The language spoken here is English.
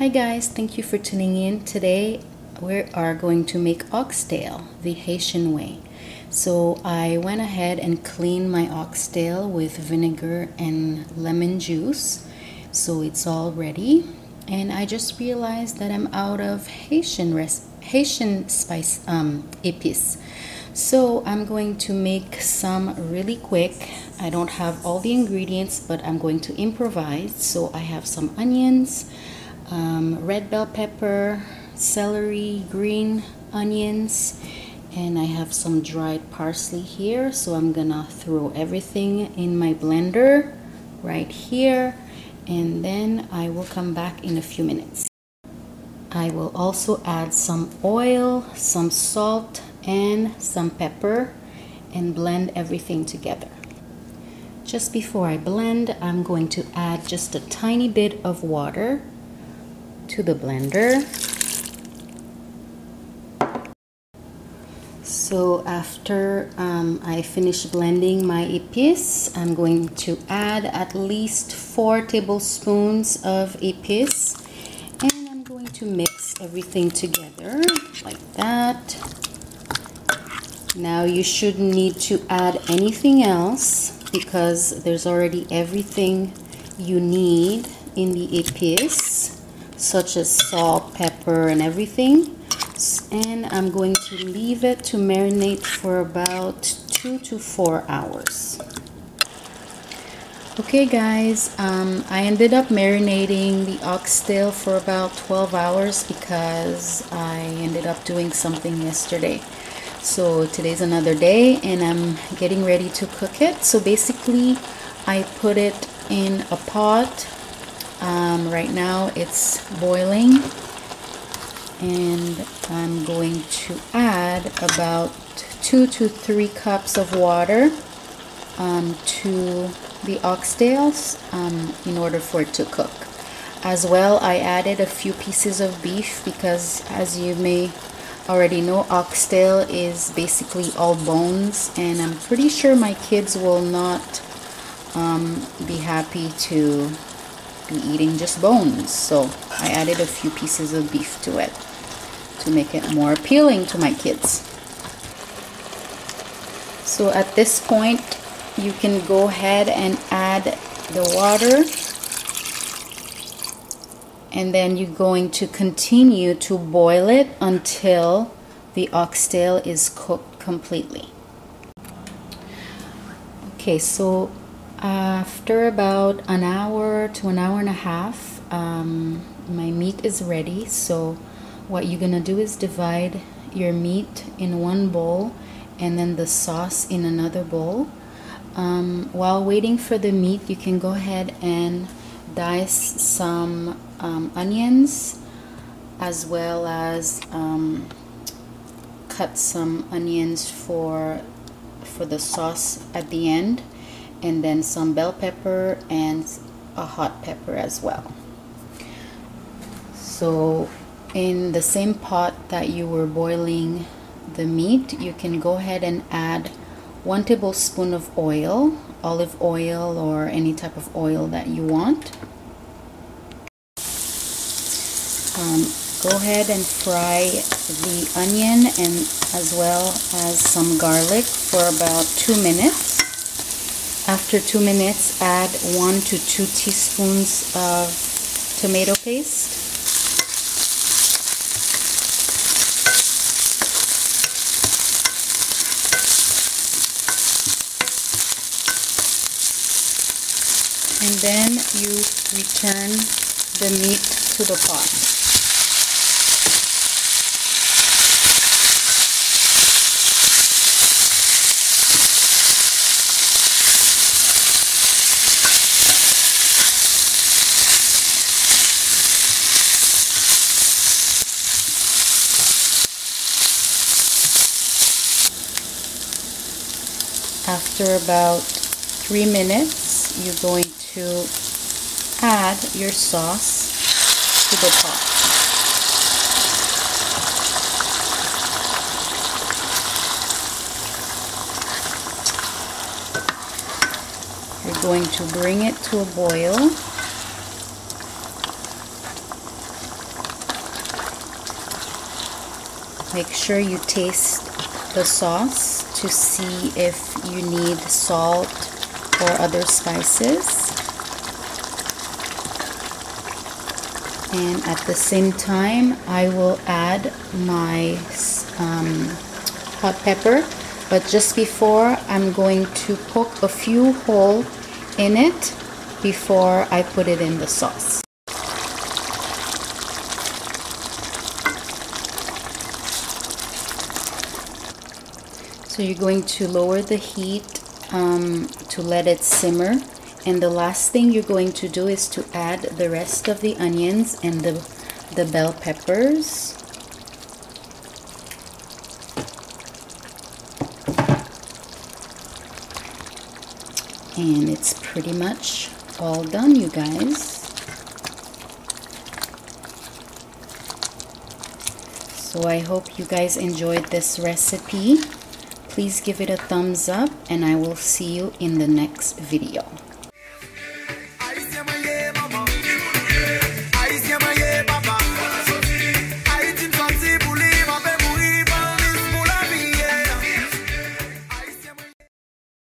Hi guys, thank you for tuning in. Today we are going to make oxtail the Haitian way. So I went ahead and cleaned my oxtail with vinegar and lemon juice. So it's all ready. And I just realized that I'm out of Haitian Haitian spice um, épices. So I'm going to make some really quick. I don't have all the ingredients, but I'm going to improvise. So I have some onions, um, red bell pepper, celery, green onions, and I have some dried parsley here. So I'm gonna throw everything in my blender right here, and then I will come back in a few minutes. I will also add some oil, some salt, and some pepper and blend everything together. Just before I blend, I'm going to add just a tiny bit of water to the blender. So after um, I finish blending my épices, I'm going to add at least four tablespoons of épices and I'm going to mix everything together like that. Now you shouldn't need to add anything else because there's already everything you need in the épices such as salt, pepper, and everything. And I'm going to leave it to marinate for about two to four hours. Okay guys, um, I ended up marinating the oxtail for about 12 hours because I ended up doing something yesterday. So today's another day and I'm getting ready to cook it. So basically I put it in a pot um, right now it's boiling and I'm going to add about two to three cups of water um, to the oxtails um, in order for it to cook. As well, I added a few pieces of beef because as you may already know, oxtail is basically all bones and I'm pretty sure my kids will not um, be happy to be eating just bones. So I added a few pieces of beef to it to make it more appealing to my kids. So at this point, you can go ahead and add the water and then you're going to continue to boil it until the oxtail is cooked completely. Okay, so after about an hour to an hour and a half, um, my meat is ready. So what you're gonna do is divide your meat in one bowl and then the sauce in another bowl. Um, while waiting for the meat, you can go ahead and dice some um, onions as well as um, cut some onions for for the sauce at the end and then some bell pepper and a hot pepper as well. So in the same pot that you were boiling the meat, you can go ahead and add one tablespoon of oil, olive oil or any type of oil that you want. Um, go ahead and fry the onion and as well as some garlic for about two minutes. After two minutes, add one to two teaspoons of tomato paste. And then you return the meat to the pot. After about three minutes, you're going to add your sauce to the pot. You're going to bring it to a boil. Make sure you taste the sauce to see if you need salt or other spices and at the same time I will add my um, hot pepper but just before I'm going to poke a few holes in it before I put it in the sauce. So you're going to lower the heat um, to let it simmer. And the last thing you're going to do is to add the rest of the onions and the, the bell peppers. And it's pretty much all done you guys. So I hope you guys enjoyed this recipe please give it a thumbs up and I will see you in the next video